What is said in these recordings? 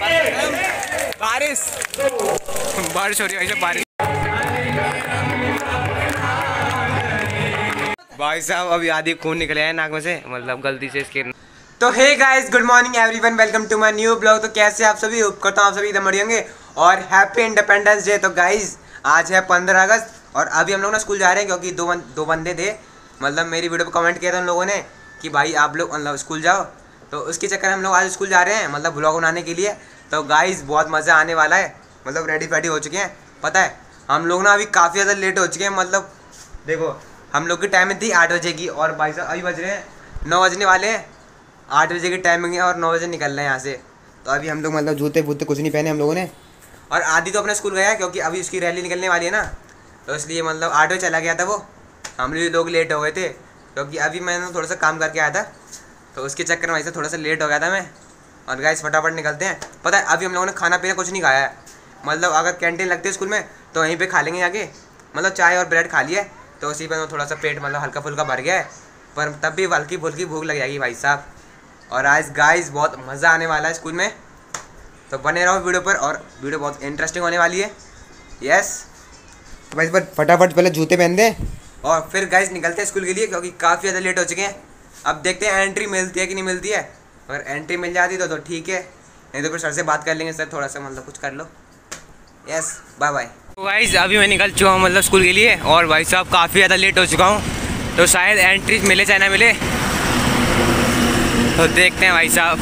बारिश। बारिश हो रही है साहब बारिश। भाई साहब अभी आधी खून निकले हैं नाक में से मतलब गलती से इसके तो hey guys good morning everyone welcome to my new blog तो कैसे आप सभी? होप करता हूँ आप सभी एकदम होंगे। और हैप्पी इंडिपेंडेंस डे तो गाइस आज है पंद्रह अगस्त और अभी हम लोग ना स्कूल जा रहे हैं क्योंकि दो बन, दो बंदे थे। मतलब मेरी वीडियो पर कमेंट किया था उन लोगों ने कि भाई आप लोग मतलब स्कूल जाओ। तो उसके चक्कर हम लोग आज स्कूल जा रहे हैं मतलब ब्लॉग बनाने के लिए। तो गाइस बहुत मज़ा आने वाला है। मतलब रेडी फेडी हो चुके हैं। पता है, हम लोग ना अभी काफ़ी ज़्यादा लेट हो चुके हैं मतलब देखो, हम लोग की टाइमिंग थी आठ बजे की और भाई साहब अभी बज रहे हैं, नौ बजने वाले हैं। आठ बजे की टाइमिंग है और नौ बजे निकल रहे हैं यहाँ से। तो अभी हम लोग मतलब जूते वूते कुछ नहीं पहने हम लोगों ने। और आदि तो अपने स्कूल गया क्योंकि अभी उसकी रैली निकलने वाली है ना। तो इसलिए मतलब आठ बजे चला गया था वो। हम लोग लेट हो गए थे, क्योंकि अभी मैंने थोड़ा सा काम करके आया था। तो उसके चक्कर में वैसे थोड़ा सा लेट हो गया था मैं। और गाइस फटाफट निकलते हैं। पता है, अभी हम लोगों ने खाना पीना कुछ नहीं खाया है। मतलब अगर कैंटीन लगती है स्कूल में तो वहीं पे खा लेंगे जाके। मतलब चाय और ब्रेड खा लिया तो उसी पर थोड़ा सा पेट मतलब हल्का फुल्का भर गया है। पर तब भी हल्की फुल्की भूख लग जाएगी भाई साहब। और आज गाइस बहुत मज़ा आने वाला है स्कूल में। तो बने रहो वीडियो पर, और वीडियो बहुत इंटरेस्टिंग होने वाली है। यस तो भाई इस पर फटाफट पहले जूते पहन दें। और फिर गाइस निकलते हैं स्कूल के लिए, क्योंकि काफ़ी ज़्यादा लेट हो चुके हैं। अब देखते हैं एंट्री मिलती है कि नहीं मिलती है। अगर एंट्री मिल जाती तो, तो ठीक है। नहीं तो फिर सर से बात कर लेंगे सर थोड़ा सा मतलब कुछ कर लो। यस बाय बाय वाइज अभी मैं निकल चुका हूँ मतलब स्कूल के लिए और भाई साहब काफ़ी ज़्यादा लेट हो चुका हूँ। तो शायद एंट्री मिले चाहे ना मिले। तो देखते हैं भाई साहब।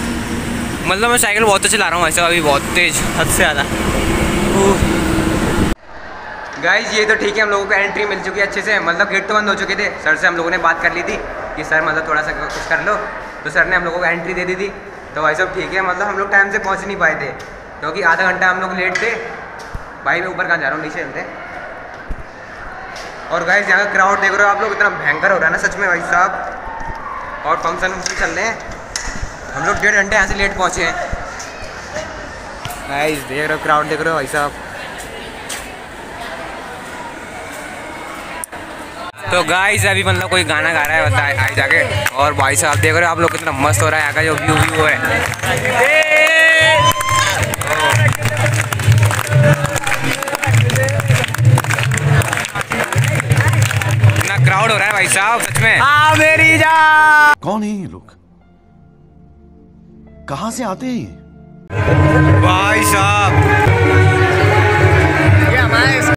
मतलब मैं साइकिल बहुत तो चला रहा हूँ भाई साहब अभी बहुत तेज़ हद से ज़्यादा। गाइज़ ये तो ठीक है हम लोगों को एंट्री मिल चुकी है अच्छे से। मतलब गेट तो बंद हो चुके थे। सर से हम लोगों ने बात कर ली थी। कि सर मतलब थोड़ा सा कुछ कर लो। तो सर ने हम लोगों को एंट्री दे दी थी। तो भाई साहब ठीक है मतलब हम लोग टाइम से पहुँच नहीं पाए थे। क्योंकि आधा घंटा हम लोग लेट थे। भाई मैं ऊपर कहाँ जा रहा हूँ? नीचे चलते और गाइज़ यहाँ का क्राउड देख रहे हो आप लोग? इतना भयंकर हो रहा है ना सच में भाई साहब। और फ़ंक्शन चल रहे हैं। हम लोग डेढ़ घंटे यहाँ से लेट पहुँचे हैं। गाइज़ देख रहे हो क्राउड देख रहे हो भाई साहब। तो गाइस अभी मतलब कोई गाना गा रहा है बता आई जाके। और भाई साहब देख रहे हो आप लोग कितना मस्त हो रहा है यहाँ का जो व्यू व्यू है। इतना क्राउड हो रहा है भाई साहब सच में। आ मेरी जा कौन है ये लोग? कहाँ से आते हैं भाई साहब। ये हमारे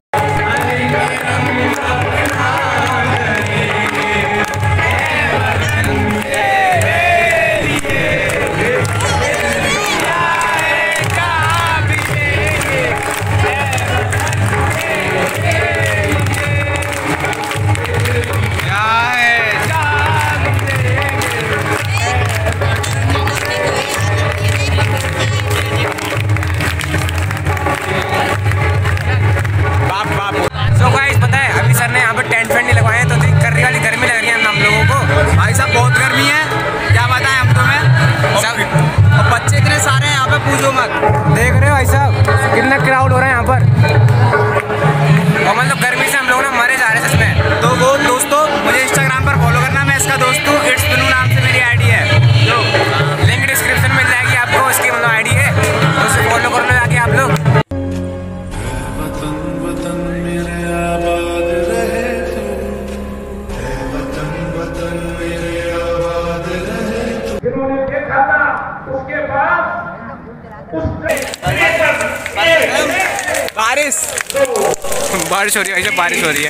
बारिश बारिश हो रही है भाई बारिश हो रही है।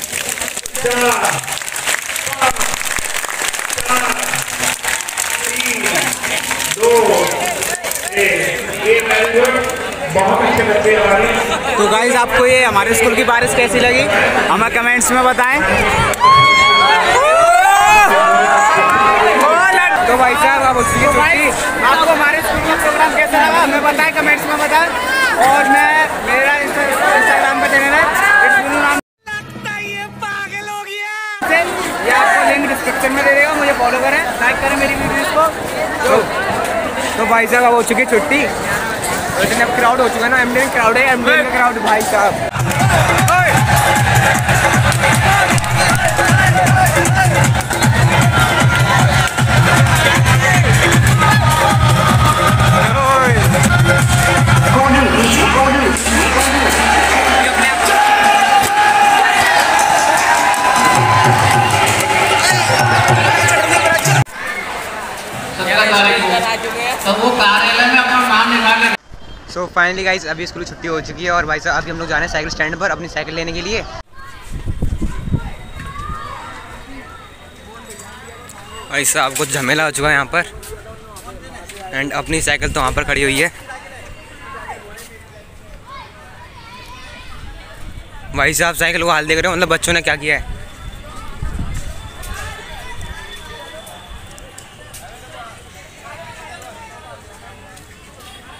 तो गाइज़ आपको ये हमारे स्कूल की बारिश कैसी लगी? हमें कमेंट्स में बताएँ। तो भाई साहब अब उसकी तो छुट्टी आपको हमारे स्कूल का प्रोग्राम कैसा लगा? हमें बताएँ कमेंट्स में बताएँ। और मैं मेरा इंस्टाग्राम पे से ये आपको लिंक डिस्क्रिप्शन में दे देगा मुझे फॉलो करें लाइक करें मेरी वीडियोस को। तो, तो भाई साहब अब हो चुकी छुट्टी। लेकिन अब क्राउड हो चुका ना एमडी में क्राउड है एमडी का क्राउड भाई साहब। सो फाइनली गाइज़ अभी स्कूल की छुट्टी हो चुकी है और भाई साहब, अभी हम लोग जा रहे हैं साइकिल स्टैंड पर अपनी साइकिल लेने के लिए। भाई साहब, कुछ झमेला हो चुका है यहाँ पर। एंड अपनी साइकिल तो वहाँ पर खड़ी हुई है। भाई साहब, साइकिल को हाल देख रहे हो? मतलब बच्चों ने क्या किया है?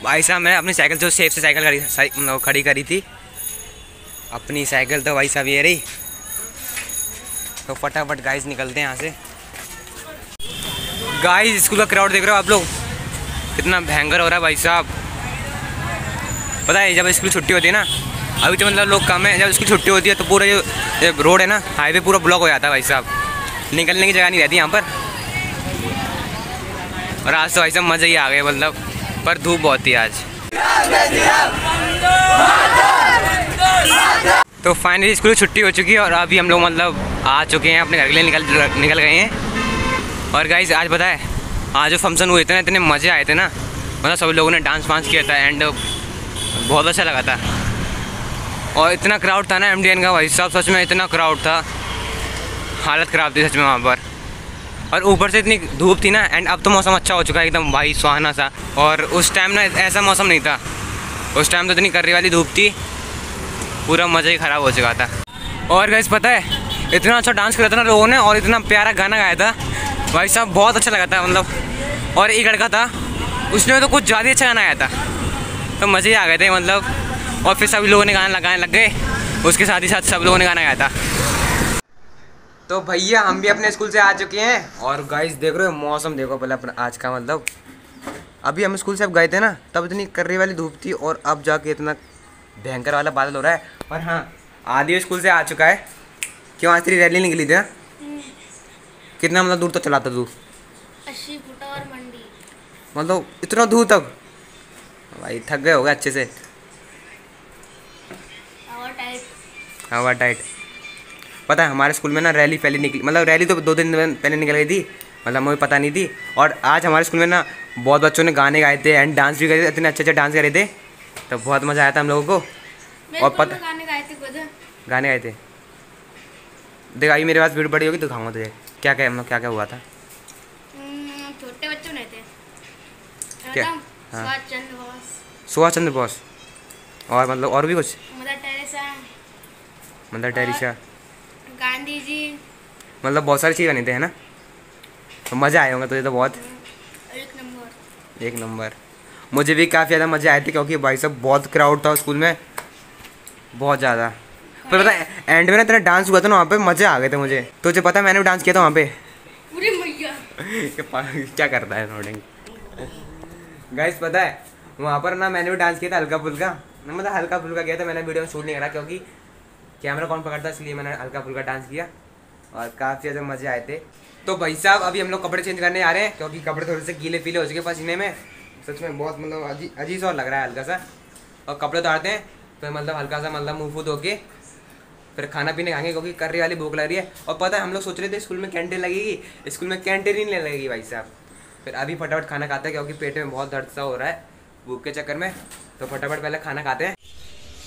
भाई साहब मैं अपनी साइकिल, जो सेफ़ से साइकिल खड़ी मतलब खड़ी करी थी। अपनी साइकिल तो भाई साहब ये रही। तो फटाफट गाइस निकलते हैं यहाँ से। गाइस स्कूल का क्राउड देख रहे हो आप लोग? कितना भयंकर हो रहा है भाई साहब। पता है, जब स्कूल छुट्टी होती है ना, अभी तो मतलब लोग कम है, जब स्कूल छुट्टी होती है तो पूरा जो रोड है ना हाईवे पूरा ब्लॉक हो जाता है भाई साहब। निकलने की जगह नहीं रहती यहाँ पर। और आज तो भाई साहब मज़ा ही आ गया मतलब। पर धूप बहुत थी आज। तो फाइनली स्कूल छुट्टी हो चुकी है और अभी हम लोग मतलब आ चुके हैं, अपने घर के लिए निकल निकल गए हैं। और गाइज़ आज पता है, आज जो फ़ंक्शन हुए थे ना, इतने मज़े आए थे ना। मतलब सभी लोगों ने डांस वांस किया था एंड बहुत अच्छा लगा था। और इतना क्राउड था ना एमडीएन का भाई साहब सच में इतना क्राउड था। हालत ख़राब थी सच में वहाँ पर। और ऊपर से इतनी धूप थी ना एंड अब तो मौसम अच्छा हो चुका है एकदम, भाई सुहाना सा। और उस टाइम ना ऐसा मौसम नहीं था। उस टाइम तो इतनी कर्री वाली धूप थी, पूरा मज़ा ही ख़राब हो चुका था। और गैस पता है, इतना अच्छा डांस किया था ना लोगों ने, और इतना प्यारा गाना गाया था। भाई साहब, बहुत अच्छा लगा था मतलब। और एक लड़का था, उसने तो कुछ ज़्यादा ही अच्छा गाना गाया था। तो मज़े ही आ गए थे मतलब। और फिर सभी लोगों ने गाना लगाने लग गए। उसके साथ ही साथ सब लोगों ने गाना गाया था। तो भैया हम भी अपने स्कूल से आ चुके हैं। और गाइस देख रहे हो मौसम देखो पहले अपना आज का मतलब। अभी हम स्कूल से अब गए थे ना तब इतनी कर्री वाली धूप थी और अब जाके इतना भयंकर वाला बादल हो रहा है। और हाँ आदि स्कूल से आ चुका है। क्यों आज तेरी रैली निकली थी? कितना मतलब दूर तक तो चला था तू? मतलब इतना दूर तक? भाई थक गए हो गए अच्छे से। और टाइट हवा टाइट पता है हमारे स्कूल में ना रैली पहले निकली मतलब रैली तो दो दिन पहले निकल गई थी मतलब मुझे पता नहीं थी। और आज हमारे स्कूल में ना बहुत बच्चों ने गाने गाए थे एंड डांस भी करे थे इतने अच्छे अच्छे डांस करे थे तो बहुत मज़ा आया था हम लोगों को। और पता- गाने गाए थे गाने गाए थे। देख आई मेरे पास भीड़ बड़ी होगी दिखाऊँगा तुझे क्या क्या मतलब क्या क्या हुआ था। हम्म, छोटे बच्चों ने थे। क्या? हाँ। सुभाष चंद्र बोस। और मतलब और भी कुछ? Mother Teresa. मतलब टेरिशा गांधी जी। मतलब बहुत सारी चीज़ बनी थे है ना? तो मज़ा आए होंगे तुझे तो बहुत। एक नंबर। एक नंबर। मुझे भी काफ़ी ज़्यादा मज़े आए थे क्योंकि भाई साहब बहुत क्राउड था स्कूल में। बहुत ज़्यादा। पर पता एंड में ना तेरा डांस हुआ था ना वहाँ पे मज़े आ गए थे मुझे। तुझे पता है मैंने भी डांस किया था वहाँ पे? क्या करता है नोडिंग गाइस पता है वहाँ पर ना मैंने भी डांस किया था हल्का फुल्का मतलब हल्का फुल्का किया था मैंने वीडियो में शूट नहीं करा क्योंकि कैमरा कौन पकड़ता इसलिए मैंने हल्का फुल्का डांस किया और काफ़ी ज़्यादा मज़े आए थे। तो भाई साहब, अभी हम लोग कपड़े चेंज करने आ रहे हैं, क्योंकि कपड़े थोड़े से गीले पीले हो चुके पसीने में। सच में बहुत मतलब अजी अजीब सा लग रहा है हल्का सा और कपड़े उतारते हैं फिर मतलब हल्का सा मतलब मुँह फूद होके फिर खाना पीने खाएँगे क्योंकि कर्री वाली भूख लग रही है। और पता है, हम लोग सोच रहे थे स्कूल में कैंटीन लगेगी, स्कूल में कैंटीन ही नहीं लगेगी भाई साहब। फिर अभी फटाफट खाना खाते हैं, क्योंकि पेट में बहुत दर्द सा हो रहा है, भूख के चक्कर में। तो फटाफट पहले खाना खाते हैं।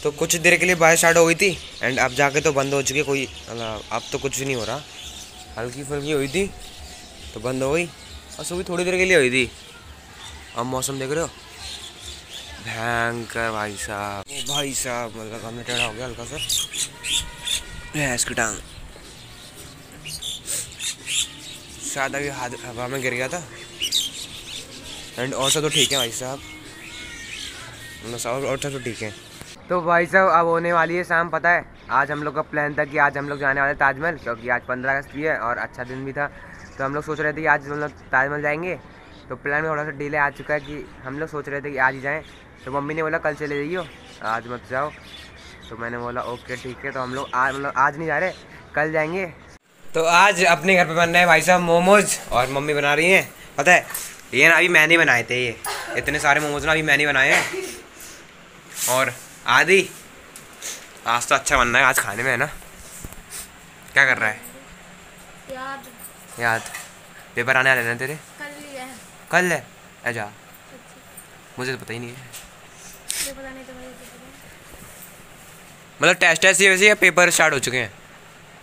तो कुछ देर के लिए बारिश स्टार्ट हो गई थी एंड अब जाके तो बंद हो चुकी है कोई अब तो कुछ नहीं हो रहा। हल्की फुल्की हुई थी तो बंद हो गई। और सुबह थोड़ी देर के लिए हुई थी। अब मौसम देख रहे हो? भयंकर भाई साहब। भाई साहब मतलब हमने टेढ़ा हो गया हल्का सा। भैंस की टांग। शायद अभी हाथ, हवा में गिर गया था। एंड और सब तो ठीक है भाई साहब। मतलब और सब तो ठीक है। तो भाई साहब, अब होने वाली है शाम, पता है? आज हम लोग का प्लान था कि आज हम लोग जाने वाले ताजमहल, क्योंकि आज पंद्रह अगस्त भी है और अच्छा दिन भी था। तो हम लोग सोच रहे थे कि आज हम लोग ताजमहल जाएँगे। तो प्लान में थोड़ा सा डिले आ चुका है कि हम लोग सोच रहे थे कि आज ही जाएँ। तो मम्मी ने बोला, कल चले जाइयो, आज मत जाओ। तो मैंने बोला, ओके, ठीक है। तो हम लोग आज मतलब आज नहीं जा रहे, कल जाएँगे। तो आज अपने घर पे बन रहे हैं भाई साहब मोमोज और मम्मी बना रही हैं। पता है, ये ना अभी मैंने बनाए थे ये। इतने सारे मोमोज ना अभी मैंने बनाए हैं। और आदि। आज तो अच्छा बनना है आज खाने में है ना? क्या कर रहा है? याद। याद। पेपर आने वाले ना तेरे? कल ही है। कल है? आ मुझे तो पता ही नहीं है। तो मतलब टेस्ट ऐसी वैसे या पेपर स्टार्ट हो चुके हैं?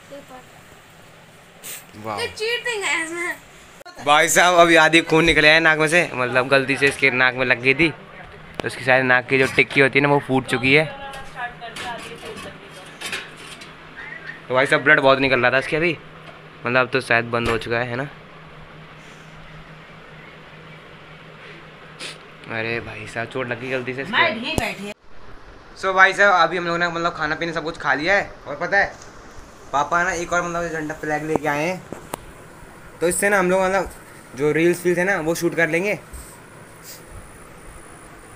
पेपर। वाह। ये चीटिंग है इसमें। भाई साहब अभी आधी खून निकले हैं नाक में से। मतलब गलती से इसके नाक में लग गई थी। तो उसकी शायद नाक की जो टिक्की होती है ना वो फूट चुकी है। तो भाई साहब ब्लड बहुत निकल रहा था इसके अभी। मतलब अब तो शायद बंद हो चुका है है ना? अरे भाई साहब चोट लगी गलती से सो भाई साहब अभी हम लोगों ने मतलब खाना पीना सब कुछ खा लिया है। और पता है पापा ना एक और मतलब झंडा फ्लैग लेके आए हैं। तो इससे ना हम लोग मतलब जो रील्स वील्स है ना वो शूट कर लेंगे।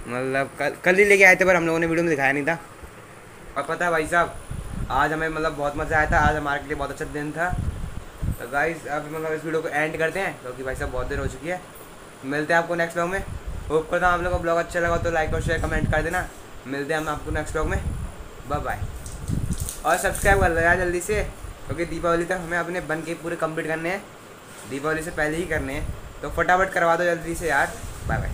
मतलब कल कल ही लेके आए थे पर हम लोगों ने वीडियो में दिखाया नहीं था। और पता है भाई साहब, आज हमें मतलब बहुत मज़ा आया था, आज हमारे के लिए बहुत अच्छा दिन था। तो गाइस अब मतलब इस वीडियो को एंड करते हैं, क्योंकि भाई साहब बहुत देर हो चुकी है। मिलते हैं आपको नेक्स्ट ब्लॉग में। होप करता हूँ आप लोगों को ब्लॉग अच्छा लगा तो लाइक और शेयर कमेंट कर देना। मिलते हैं हम आपको नेक्स्ट ब्लॉग में। बाय बाय और सब्सक्राइब कर लो जल्दी से, क्योंकि दीपावली तक हमें अपने बन के पूरे कंप्लीट करने हैं। दीपावली से पहले ही करने हैं। तो फटाफट करवा दो जल्दी से यार। Bye bye